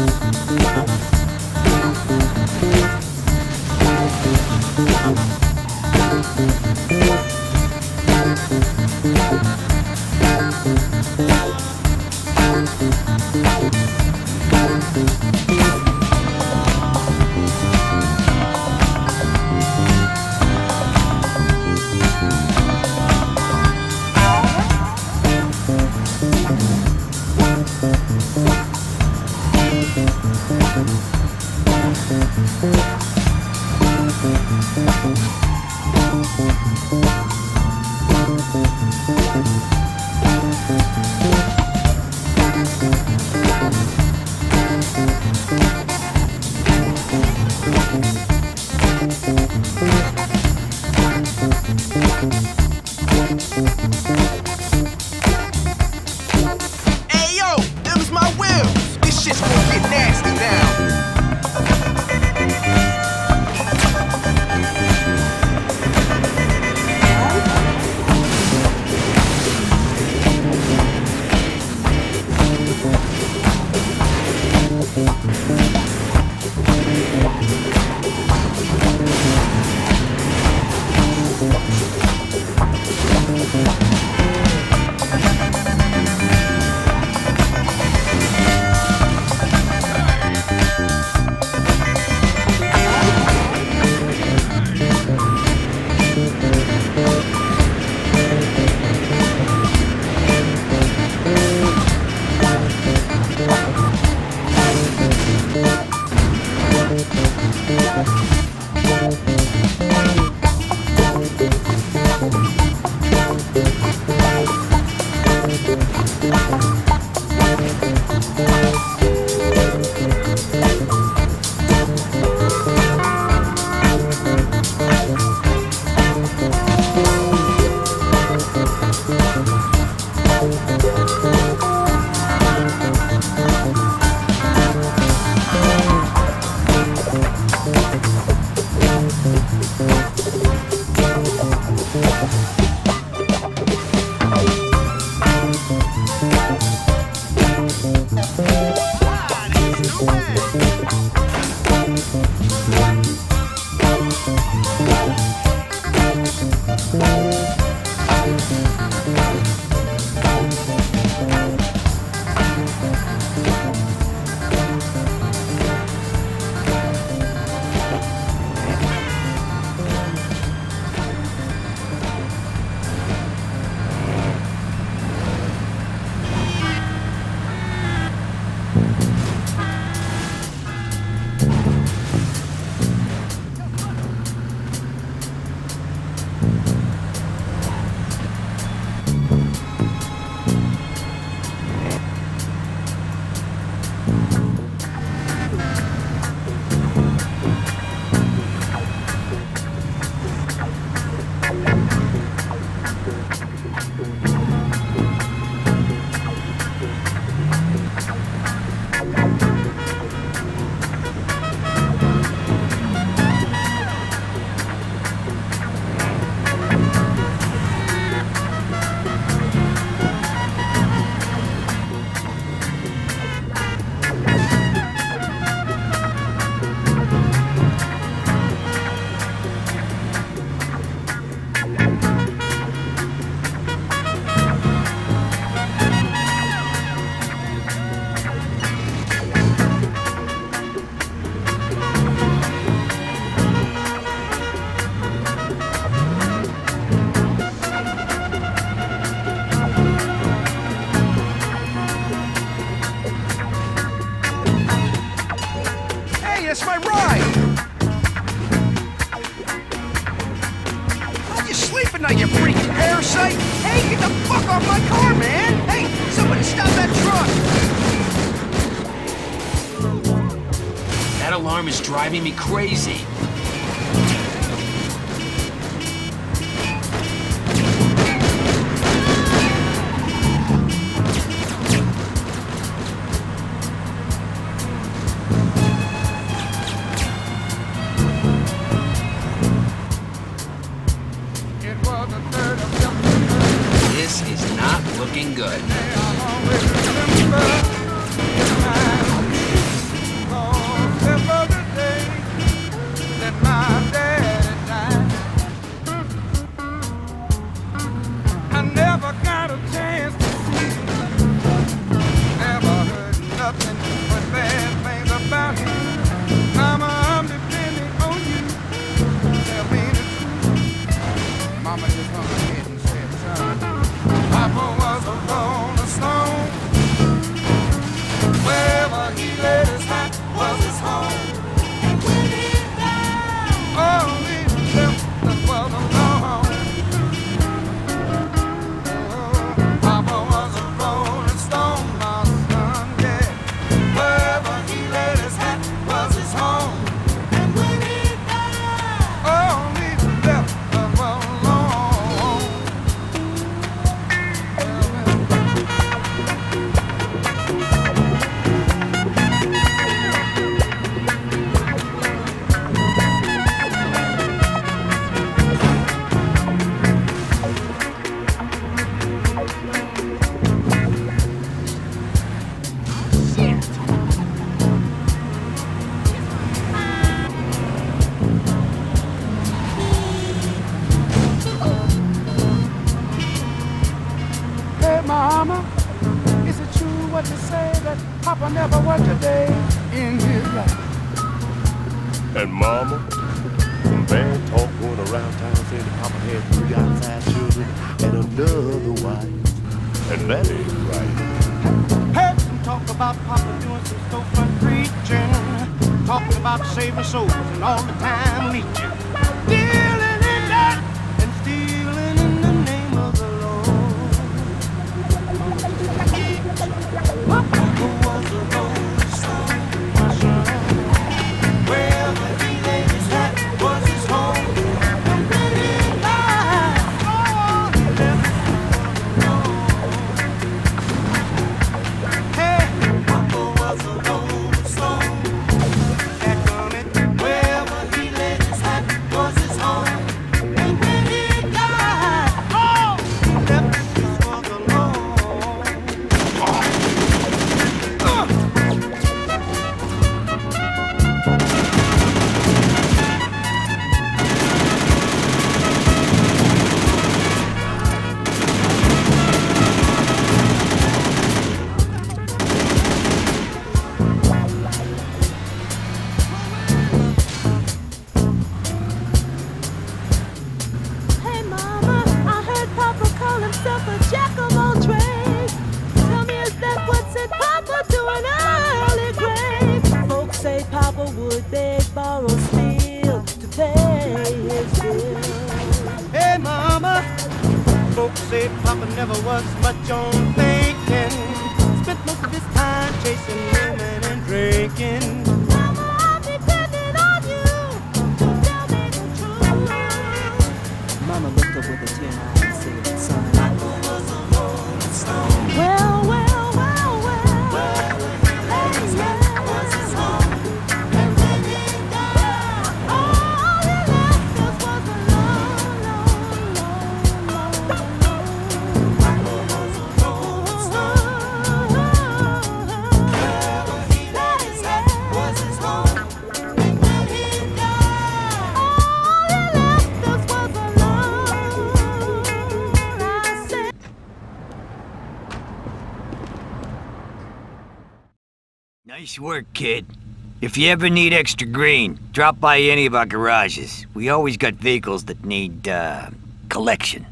Thank you. Now, you, freaking parasite! Hey, get the fuck off my car, man! Hey, somebody stop that truck! That alarm is driving me crazy. Never worked a day in his life. And Mama, some bad talk going around town saying that Papa had three outside children and another wife. And that ain't right. Heard some talk about Papa doing some storefront preaching, talking about saving souls and all the time leeching, Papa never was much on thinking. Spent most of his time chasing women and drinking. Mama, I'm depending on you to tell me the truth. Mama looked up with a tear Nice work, kid. If you ever need extra green, drop by any of our garages. We always got vehicles that need, uh, collection.